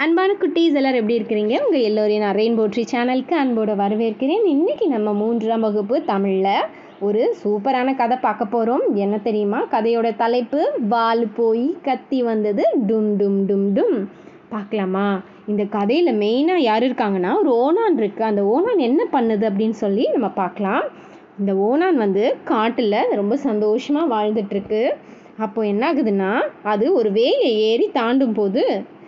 அன்பான குட்டீஸ் எல்லோரும் எப்படி இருக்கிறீங்க? உங்கள் எல்லோரையும் நான் ரெயின்போ ட்ரீ சேனலுக்கு அன்போடு வரவேற்கிறேன். இன்றைக்கி நம்ம மூன்றாம் வகுப்பு தமிழில் ஒரு சூப்பரான கதை பார்க்க போகிறோம் என்ன தெரியுமா? கதையோட தலைப்பு வால் போய் கத்தி வந்தது டும் டும் டும் டும். பார்க்கலாமா? இந்த கதையில் மெயினாக யார் இருக்காங்கன்னா ஒரு ஓனான் இருக்குது அந்த ஓனான் என்ன பண்ணுது அப்படின்னு சொல்லி நம்ம பார்க்கலாம். இந்த ஓனான் வந்து காட்டில் ரொம்ப சந்தோஷமாக வாழ்ந்துட்டுருக்கு அப்போ என்ன ஆகுதுன்னா அது ஒரு வேலை ஏறி தாண்டும் போது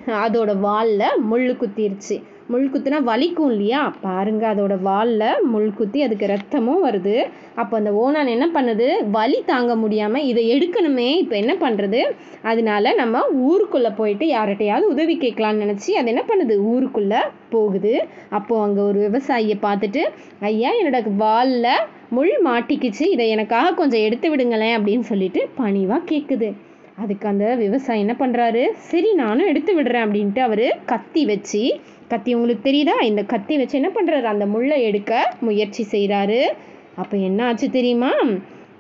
அதோட வாலில் முள் குத்திருச்சு. முள் குத்துனா வலிக்கும் இல்லையா? பாருங்க அதோட வாலில் முள் குத்தி அதுக்கு ரத்தமும் வருது. அப்போ அந்த ஓனான் என்ன பண்ணுது? வலி தாங்க முடியாமல் இதை எடுக்கணுமே. இப்போ என்ன பண்ணுறது அதனால நம்ம ஊருக்குள்ளே போயிட்டு யார்கிட்டையாவது உதவி கேட்கலான்னு நினச்சி அது என்ன பண்ணுது? ஊருக்குள்ளே போகுது. அப்போது அங்கே ஒரு விவசாயியை பார்த்துட்டு ஐயா என்னோட வாலில் முள் மாட்டிக்கிச்சு. இதை எனக்காக கொஞ்சம் எடுத்து விடுங்களேன் அப்படின்னு சொல்லிட்டு பணிவாக கேட்குது அதுக்கு அந்த விவசாயி என்ன பண்ணுறாரு சரி நானும் எடுத்து விடுறேன் அப்படின்ட்டு அவர் கத்தி வச்சு கத்தி உங்களுக்கு தெரியுதா? இந்த கத்தி வச்சு என்ன பண்ணுறாரு அந்த முள்ளை எடுக்க முயற்சி செய்கிறாரு அப்போ என்ன ஆச்சு தெரியுமா?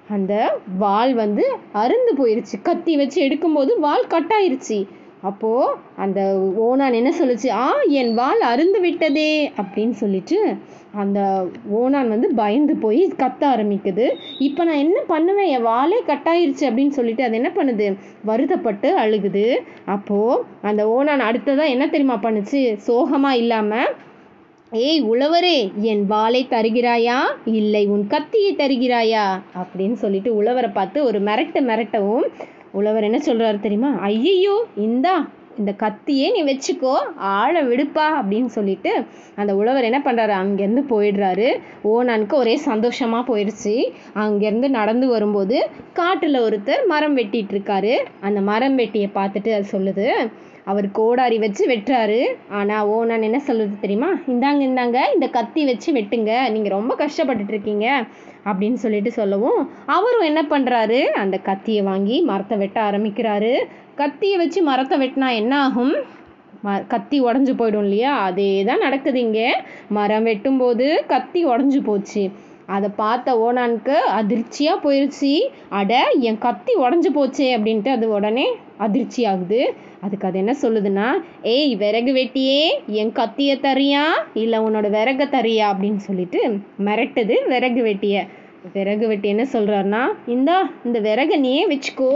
அந்த வால் வந்து அருந்து போயிருச்சு. கத்தி வச்சு எடுக்கும்போது வால் கட்டாயிருச்சு அப்போது அந்த ஓனான் என்ன சொல்லுச்சு? ஆ என் வால் அருந்து விட்டதே. அப்படின்னு சொல்லிட்டு அந்த ஓனான் வந்து பயந்து போய் கத்த ஆரம்பிக்குது. இப்போ நான் என்ன பண்ணுவேன்? என் வாலே கட்டாயிருச்சு. அப்படின்னு சொல்லிட்டு அது என்ன பண்ணுது? வருத்தப்பட்டு அழுகுது. அப்போது அந்த ஓனான் அடுத்ததாக என்ன தெரியுமா பண்ணுச்சு? சோகமாக இல்லாமல் ஏய் உழவரே என் வாளை தருகிறாயா? இல்லை உன் கத்தியை தருகிறாயா? அப்படின்னு சொல்லிட்டு உழவரை பார்த்து ஒரு மிரட்ட மிரட்டவும் உழவர் என்ன சொல்கிறாரு தெரியுமா? ஐயையோ இந்தா இந்த கத்தியே நீ வச்சுக்கோ ஆழ விடுப்பா அப்படின்னு சொல்லிட்டு அந்த உழவர் என்ன பண்ணுறாரு அங்கேருந்து போயிடுறாரு. ஓனானுக்கு ஒரே சந்தோஷமாக போயிடுச்சு அங்கேருந்து நடந்து வரும்போது காட்டில் ஒருத்தர் மரம் வெட்டிட்டு இருக்காரு. அந்த மரம் வெட்டியை பார்த்துட்டு அது சொல்லுது அவர் கோடாரி வச்சு வெட்டுறாரு. ஆனால் ஓனான் என்ன சொல்லுது தெரியுமா? இந்தாங்க இந்தாங்க இந்த கத்தி வச்சு வெட்டுங்க. நீங்கள் ரொம்ப கஷ்டப்பட்டுட்டு இருக்கீங்க அப்படின்னு சொல்லிட்டு சொல்லவும் அவரும் என்ன பண்ணுறாரு அந்த கத்தியை வாங்கி மரத்தை வெட்ட ஆரம்பிக்கிறாரு. கத்தியை வச்சு மரத்தை வெட்டினா என்ன ஆகும்? ம கத்தி உடஞ்சி போயிடும் இல்லையா? அதே தான் நடக்குது இங்கே. மரம் வெட்டும்போது கத்தி உடஞ்சி போச்சு. அதை பார்த்த ஓனானுக்கு அதிர்ச்சியாக போயிடுச்சு அட என் கத்தி உடஞ்சி போச்சே அப்படின்ட்டு அது உடனே அதிர்ச்சி ஆகுது அதுக்கு அது என்ன சொல்லுதுன்னா ஏய் விறகு வெட்டியே என் கத்தியை தரியா இல்லை உன்னோட விறக தரியா அப்படின்னு சொல்லிட்டு மிரட்டுது விறகு வெட்டிய. விறகு வெட்டி என்ன சொல்கிறாருன்னா இந்தா இந்த விறகை நீயே வச்சுக்கோ.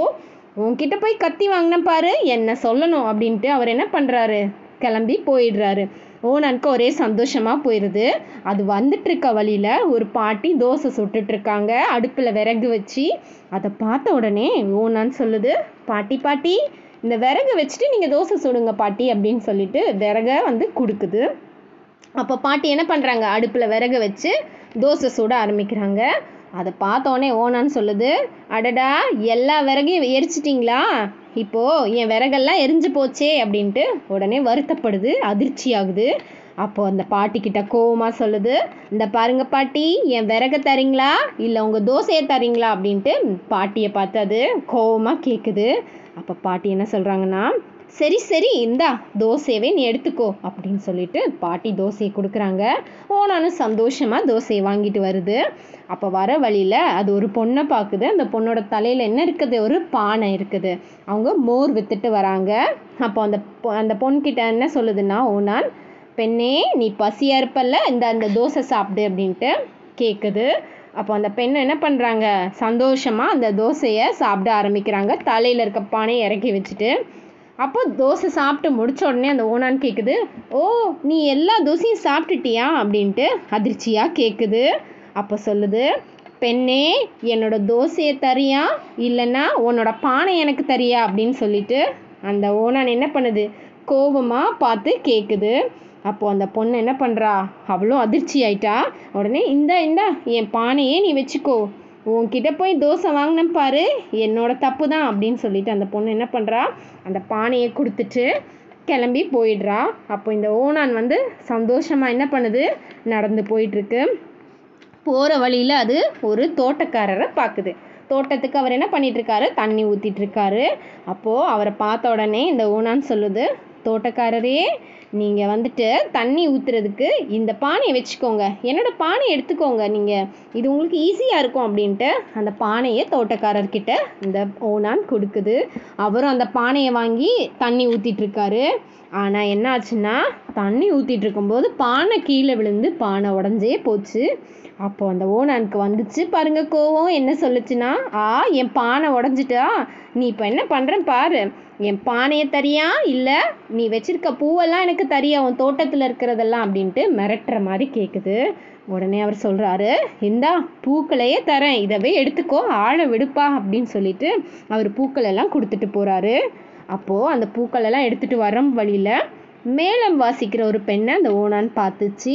உன்கிட்ட போய் கத்தி வாங்கினேன் பாரு என்ன சொல்லணும்? அப்படின்ட்டு அவர் என்ன பண்ணுறாரு கிளம்பி போயிடுறாரு. ஓனனுக்கு ஒரே சந்தோஷமாக போயிடுது அது வந்துட்டுருக்க வழியில் ஒரு பாட்டி தோசை சுட்டுட்ருக்காங்க அடுப்பில் விறகு வச்சு. அதை பார்த்த உடனே ஓனான்னு சொல்லுது பாட்டி பாட்டி இந்த விறகு வச்சுட்டு நீங்கள் தோசை சுடுங்க பாட்டி அப்படின்னு சொல்லிட்டு விறகை வந்து கொடுக்குது. அப்போ பாட்டி என்ன பண்ணுறாங்க அடுப்பில் விறகு வச்சு தோசை சுட ஆரம்பிக்கிறாங்க. அதை பார்த்தோன்னே ஓனான்னு சொல்லுது அடடா எல்லா விறகையும் எரிச்சிட்டிங்களா? இப்போது என் விறகெல்லாம் எரிஞ்சு போச்சே அப்படின்ட்டு உடனே வருத்தப்படுது அதிர்ச்சி ஆகுது அப்போது அந்த பாட்டிக்கிட்ட கோவமாக சொல்லுது இந்த பாருங்க பாட்டி என் விறகு தரீங்களா? இல்லை உங்கள் தோசையை தரீங்களா? அப்படின்ட்டு பாட்டியை பார்த்து அது கோவமாக கேட்குது அப்போ பாட்டி என்ன சொல்கிறாங்கன்னா சரி சரி இந்தா தோசையவே நீ எடுத்துக்கோ அப்படின்னு சொல்லிட்டு பாட்டி தோசையை கொடுக்குறாங்க. ஓனானும் சந்தோஷமாக தோசையை வாங்கிட்டு வருது. அப்போ வர வழியில் அது ஒரு பொண்ணை பார்க்குது. அந்த பொண்ணோட தலையில் என்ன இருக்குது? ஒரு பானை இருக்குது. அவங்க மோர் வித்துட்டு வராங்க. அப்போ அந்த அந்த பொண்கிட்ட என்ன சொல்லுதுன்னா ஓனான் பெண்ணே நீ பசியாக இருப்பல்ல இந்த அந்த தோசை சாப்பிடு அப்படின்ட்டு கேட்குது அப்போ அந்த பெண் என்ன பண்ணுறாங்க சந்தோஷமாக அந்த தோசையை சாப்பிட ஆரம்பிக்கிறாங்க. தலையில் இருக்க பானையை இறக்கி வச்சுட்டு. அப்போ தோசை சாப்பிட்டு முடிச்ச உடனே அந்த ஓனான்னு கேட்குது ஓ நீ எல்லா தோசையும் சாப்பிட்டுட்டியா? அப்படின்ட்டு அதிர்ச்சியாக கேட்குது அப்போ சொல்லுது பெண்ணே என்னோட தோசையை தரியா? இல்லைன்னா உன்னோட பானை எனக்கு தரியா? அப்படின்னு சொல்லிட்டு அந்த ஓனான் என்ன பண்ணுது? கோபமாக பார்த்து கேட்குது அப்போது அந்த பொண்ணு என்ன பண்ணுறா அவ்வளோ அதிர்ச்சி ஆயிட்டா. உடனே இந்த இந்தா என் பானையே நீ வச்சுக்கோ. உன்கிட்ட போய் தோசை வாங்கினேன் பாரு. என்னோட தப்பு தான் அப்படின்னு சொல்லிட்டு அந்த பொண்ணு என்ன பண்ணுறா அந்த பானையை கொடுத்துட்டு கிளம்பி போயிடுறா. அப்போ இந்த ஓனான் வந்து சந்தோஷமாக என்ன பண்ணுது? நடந்து போயிட்டுருக்கு. போகிற வழியில் அது ஒரு தோட்டக்காரரை பார்க்குது தோட்டத்துக்கு அவர் என்ன பண்ணிகிட்ருக்காரு தண்ணி ஊற்றிட்டுருக்காரு அப்போது அவரை பார்த்த உடனே இந்த ஓனான் சொல்லுது தோட்டக்காரரே நீங்கள் வந்துட்டு தண்ணி ஊற்றுறதுக்கு இந்த பானையை வச்சுக்கோங்க. என்னோடய பானையை எடுத்துக்கோங்க. நீங்கள் இது உங்களுக்கு ஈஸியாக இருக்கும் அப்படின்ட்டு அந்த பானையை தோட்டக்காரர்கிட்ட இந்த ஓனான் கொடுக்குது. அவரும் அந்த பானையை வாங்கி தண்ணி ஊற்றிட்டுருக்காரு ஆனால் என்ன ஆச்சுன்னா தண்ணி ஊற்றிட்டு இருக்கும்போது பானை கீழே விழுந்து பானை உடஞ்சே போச்சு. அப்போ அந்த ஓனானுக்கு வந்துச்சு பாருங்க கோவம். என்ன சொல்லுச்சுன்னா ஆ என் பானை உடஞ்சிட்டா? நீ இப்போ என்ன பண்ணுறேன் பாரு. என் பானையை தரியா? இல்லை நீ வச்சிருக்க பூவெல்லாம் எனக்கு தரியா? உன் தோட்டத்தில் இருக்கிறதெல்லாம்? அப்படின்ட்டு மிரட்டுற மாதிரி கேட்குது உடனே அவர் சொல்கிறாரு இந்தா பூக்களையே தரேன். இதவே எடுத்துக்கோ. ஆழ விடுப்பா. அப்படின்னு சொல்லிட்டு அவர் பூக்களெல்லாம் கொடுத்துட்டு போகிறாரு அப்போது அந்த பூக்களெல்லாம் எடுத்துகிட்டு வரும் வழியில் மேளம் வாசிக்கிற ஒரு பெண்ணை அந்த ஓனான் பார்த்துச்சு.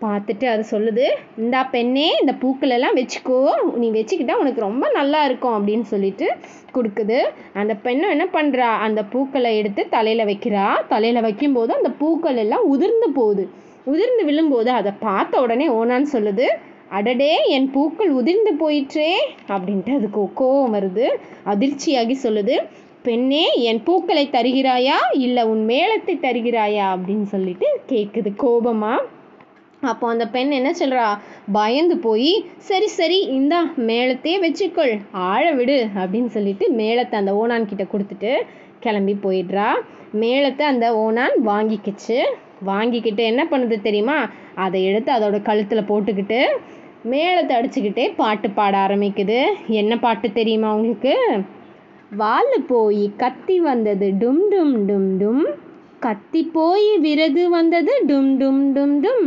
பார்த்துட்டு அது சொல்லுது இந்தா பெண்ணே இந்த பூக்களெல்லாம் வச்சுக்கோ. நீ வச்சுக்கிட்டா உனக்கு ரொம்ப நல்லா இருக்கும் அப்படின்னு சொல்லிட்டு கொடுக்குது. அந்த பெண்ணும் என்ன பண்ணுறா அந்த பூக்களை எடுத்து தலையில் வைக்கிறா. தலையில் வைக்கும்போது அந்த பூக்கள் எல்லாம் உதிர்ந்து போகுது. உதிர்ந்து விழும்போது அதை பார்த்த உடனே ஓனான்னு சொல்லுது அடடே என் பூக்கள் உதிர்ந்து போயிற்றே அப்படின்ட்டு அதுக்கு கோவம் வருது. அதிர்ச்சியாகி சொல்லுது பெண்ணே என் பூக்களை தருகிறாயா? இல்லை உன் மேளத்தை தருகிறாயா? அப்படின்னு சொல்லிட்டு கேட்குது கோபமாக அப்போ அந்த பெண் என்ன சொல்கிறா பயந்து போய் சரி சரி இந்தா மேளத்தையே வச்சுக்கொள் ஆழ விடு அப்படின்னு சொல்லிட்டு மேளத்தை அந்த ஓனான் கிட்ட கொடுத்துட்டு கிளம்பி போயிடுறா. மேளத்தை அந்த ஓனான் வாங்கிக்கிச்சு. வாங்கிக்கிட்டு என்ன பண்ணுது தெரியுமா? அதை எடுத்து அதோட கழுத்தில் போட்டுக்கிட்டு மேளத்தை அடிச்சுக்கிட்டே பாட்டு பாட ஆரம்பிக்குது. என்ன பாட்டு தெரியுமா உங்களுக்கு? வால் போய் கத்தி வந்தது டும் டும் டும் டும் கத்தி போய் விறகு வந்தது டும் டும் டும் டும்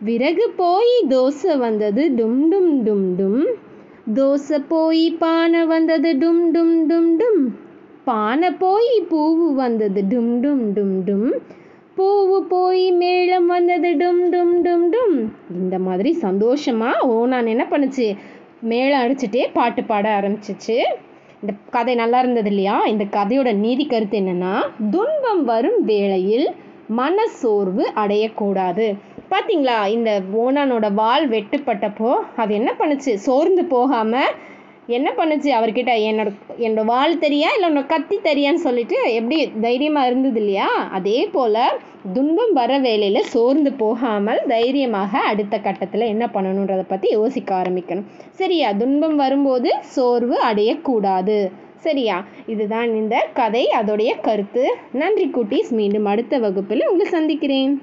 விறகு போய் தோசை வந்தது டும் டும் டும் டும் தோசை போய் பானை வந்தது டும் டும் டும் டும் பானை போய் பூவு வந்தது டும் டும் டும் டும் பூவு போய் மேளம் வந்தது டும் டும் டும் டும் இந்த மாதிரி சந்தோஷமா ஓனான் என்ன பண்ணுச்சு மேளம் அடிச்சுட்டே பாட்டு பாட ஆரம்பிச்சிச்சு இந்த கதை நல்லா இருந்தது இல்லையா? இந்த கதையோட நீதி கருத்து என்னன்னா துன்பம் வரும் வேளையில் மனசோர்வு அடையக்கூடாது. பார்த்தீங்களா இந்த ஓனானோட வால் வெட்டுப்பட்டப்போ அது என்ன பண்ணுச்சு? சோர்ந்து போகாமல் என்ன பண்ணுச்சு அவர்கிட்ட? என்னோட என்னோட வால் தெரியா? இல்லை உன்னோட கத்தி தெரியான்னு சொல்லிட்டு எப்படி தைரியமாக இருந்தது இல்லையா? அதே போல் துன்பம் வர வேலையில் சோர்ந்து போகாமல் தைரியமாக அடுத்த கட்டத்தில் என்ன பண்ணணுன்றதை பற்றி யோசிக்க ஆரம்பிக்கணும். சரியா? துன்பம் வரும்போது சோர்வு அடையக்கூடாது. சரியா? இதுதான் இந்த கதை. அதோடைய கருத்து. நன்றி குட்டீஸ். மீண்டும் அடுத்த வகுப்பில் உங்களை சந்திக்கிறேன்.